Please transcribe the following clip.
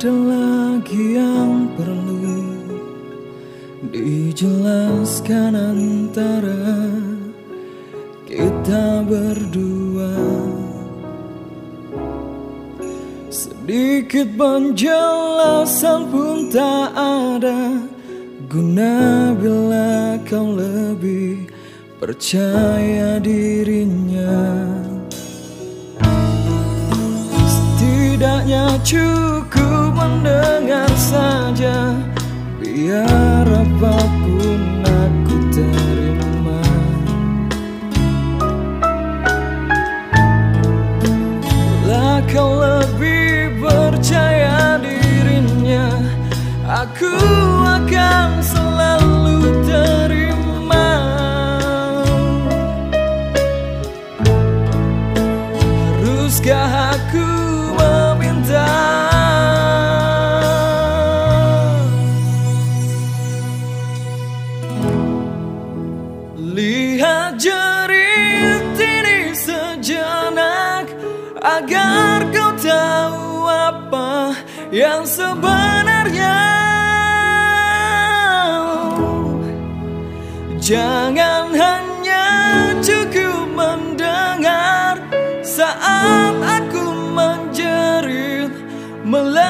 ada lagi yang perlu dijelaskan antara kita berdua. Sedikit penjelasan pun tak ada Guna bila kau lebih percaya dirinya. Setidaknya cukup mendengar saja. Biar apa pun aku terima. Bila kau lebih percaya dirinya Aku akan selalu terima. Haruskah aku jerit ini sejenak Agar kau tahu apa yang sebenarnya. Jangan hanya cukup mendengar Saat aku menjerit Melawan